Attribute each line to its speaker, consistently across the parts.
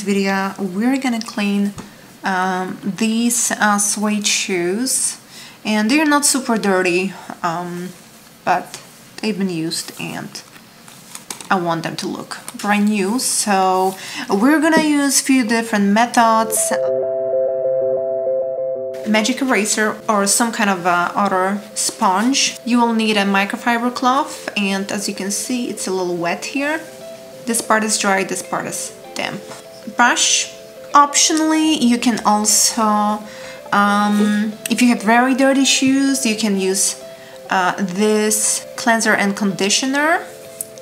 Speaker 1: today's video we're gonna clean um, these uh, suede shoes. And they're not super dirty um, but they've been used and I want them to look brand new. So we're gonna use a few different methods. Magic eraser or some kind of uh, other sponge. You will need a microfiber cloth and as you can see it's a little wet here. This part is dry, this part is damp. Brush. Optionally, you can also, um, if you have very dirty shoes, you can use uh, this cleanser and conditioner.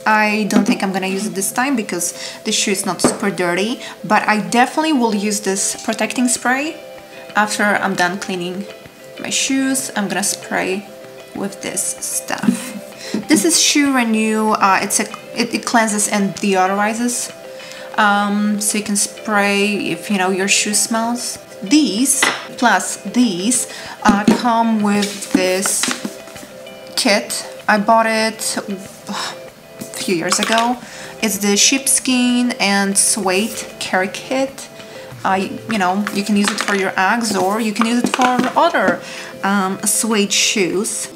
Speaker 1: I don't think I'm gonna use it this time because the shoe is not super dirty, but I definitely will use this protecting spray after I'm done cleaning my shoes. I'm gonna spray with this stuff. This is Shoe Renew. Uh, it's a it, it, cleanses and deodorizes. Um, so you can spray if you know your shoe smells. These plus these uh, come with this kit. I bought it a few years ago. It's the sheepskin and suede care kit. Uh, you know, you can use it for your Uggs or you can use it for other um, suede shoes.